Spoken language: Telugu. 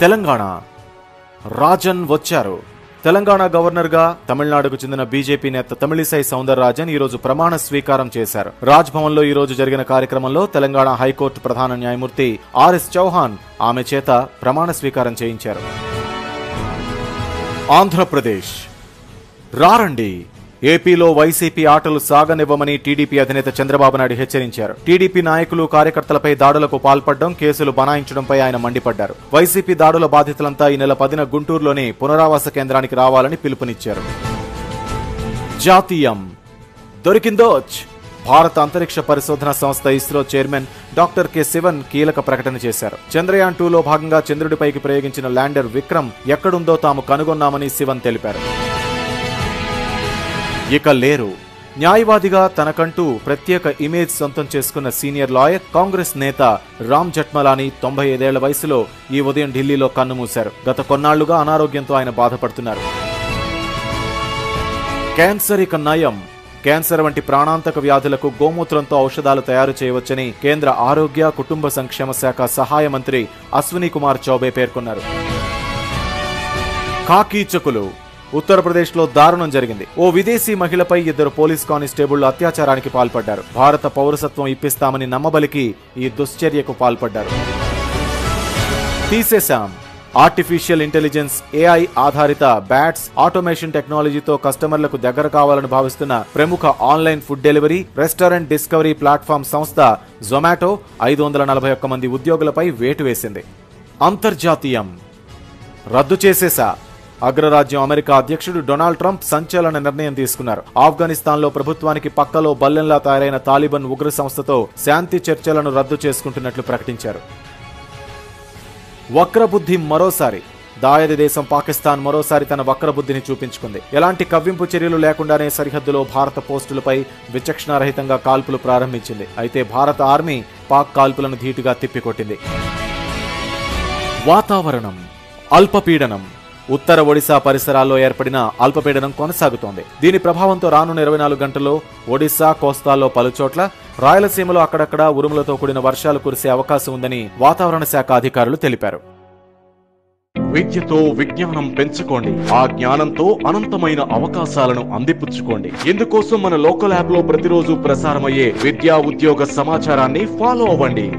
తెలంగాణ. రాజన్ వచ్చారు. తెలంగాణ గవర్నర్గా తమిళనాడుకు చెందిన బీజేపీ నేత తమిళిసై సౌందరరాజన్ రాజన్ ఈరోజు ప్రమాణ స్వీకారం చేశారు. రాజ్భవన్లో ఈరోజు లో జరిగిన కార్యక్రమంలో తెలంగాణ హైకోర్టు ప్రధాన న్యాయమూర్తి ఆర్ఎస్ చౌహాన్ ఆమె చేత ప్రమాణ స్వీకారం చేయించారు. ఆంధ్రప్రదేశ్. రారండి. ఏపీలో వైసీపీ ఆటలు సాగనివ్వమని టీడీపీ అధినేత చంద్రబాబు నాయుడు హెచ్చరించారు. టీడీపీ నాయకులు కార్యకర్తలపై దాడులకు పాల్పడడం కేసులు బనాయించడంపై ఆయన మండిపడ్డారు. వైసీపీ దాడుల బాధితులంతా ఈ నెల పదిన గుంటూరులోని పునరావాస కేంద్రానికి రావాలని పిలుపునిచ్చారు. జాతీయం. దొరికిందోచ్ భారత అంతరిక్ష పరిశోధన సంస్థ ISRO chairman doctor K Sivan కీలక ప్రకటన చేశారు. చంద్రయాన్ టూలో భాగంగా చంద్రుడిపైకి ప్రయోగించిన ల్యాండర్ విక్రమ్ ఎక్కడుందో తాము కనుగొన్నామని శివన్ తెలిపారు. ఇక లేరు. న్యాయవాదిగా తనకంటూ ప్రత్యేక ఇమేజ్ సొంతం చేసుకున్న సీనియర్ లాయర్ కాంగ్రెస్ నేత రామ్ జట్మలాని తొంభై ఐదేళ్ళ వయసులో ఈ ఉదయం ఢిల్లీలో కన్నుమూశారు. గత కొన్నాళ్ళుగా అనారోగ్యంతో ఆయన బాధపడుతున్నారు. క్యాన్సర్ ఇక నయం. క్యాన్సర్ వంటి ప్రాణాంతక వ్యాధులకు గోమూత్రంతో ఔషధాలు తయారు చేయవచ్చని కేంద్ర ఆరోగ్య కుటుంబ సంక్షేమ శాఖ సహాయ మంత్రి అశ్విని కుమార్ చౌబే పేర్కొన్నారు. కాకీచకులు. ఉత్తరప్రదేశ్లో దారుణం జరిగింది. ఓ విదేశీ మహిళపై ఇద్దరు పోలీస్ కానిస్టేబుళ్ళు అత్యాచారానికి పాల్పడ్డారు. భారత పౌరసత్వం ఇప్పిస్తామని నమ్మబలికి ఈ దుశ్చర్యకు పాల్పడ్డారు. తీసేశాం. ఆర్టిఫిషియల్ ఇంటెలిజెన్స్ ఏఐ ఆధారిత బ్యాట్స్ ఆటోమేషన్ టెక్నాలజీతో కస్టమర్లకు దగ్గర కావాలని భావిస్తున్న ప్రముఖ online food delivery restaurant discovery platform సంస్థ జొమాటో ఐదు వందల నలభై ఒక్క మంది ఉద్యోగులపై వేటు వేసింది. అంతర్జాతీయం. రద్దు చేసేసా అగ్రరాజ్యం అమెరికా అధ్యక్షుడు డొనాల్డ్ ట్రంప్ సంచలన నిర్ణయం తీసుకున్నారు. ఆఫ్ఘనిస్తాన్లో ప్రభుత్వానికి పక్కలో బల్లెంలా తయారైన తాలిబాన్ ఉగ్ర సంస్థతో శాంతి చర్చలను రద్దు చేసుకుంటున్నట్లు ప్రకటించారు. వక్రబుద్ధి మరోసారి. దాయది దేశం పాకిస్తాన్ మరోసారి తన వక్రబుద్ధిని చూపించుకుంది. ఎలాంటి కవ్వింపు చర్యలు లేకుండానే సరిహద్దులో భారత పోస్టులపై విచక్షణారహితంగా కాల్పులు ప్రారంభించింది. అయితే భారత ఆర్మీ పాక్ కాల్పులను ధీటుగా తిప్పికొట్టింది. వాతావరణం. అల్పపీడనం. ఉత్తర ఒడిశా పరిసరాల్లో ఏర్పడిన అల్పపీడనం కొనసాగుతోంది. దీని ప్రభావంతో రానున్న ఇరవై నాలుగు గంటల్లో ఒడిశా కోస్తాల్లో పలుచోట్ల రాయలసీమలో అక్కడక్కడ ఉరుములతో కూడిన వర్షాలు కురిసే అవకాశం ఉందని వాతావరణ శాఖ అధికారులు తెలిపారు. విద్యతో విజ్ఞానం పెంచుకోండి. ఆ జ్ఞానంతో అనంతమైన అవకాశాలను అందిపుచ్చుకోండి. ఇందుకోసం మన లోకల్ యాప్లో ప్రతిరోజు ప్రసారమయ్యే విద్యా ఉద్యోగ సమాచారాన్ని ఫాలో అవ్వండి.